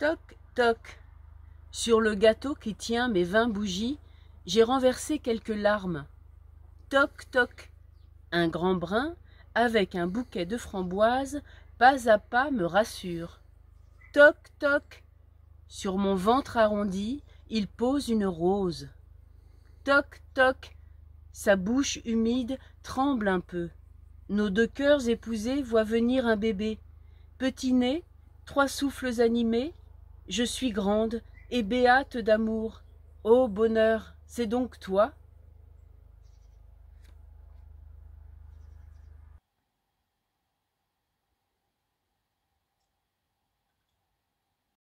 Toc, toc. Sur le gâteau qui tient mes vingt bougies, j'ai renversé quelques larmes. Toc, toc. Un grand brin, avec un bouquet de framboises, pas à pas me rassure. Toc, toc. Sur mon ventre arrondi, il pose une rose. Toc, toc. Sa bouche humide tremble un peu. Nos deux cœurs épousés voient venir un bébé. Petit nez, trois souffles animés, je suis grande et béate d'amour. Ô bonheur, c'est donc toi?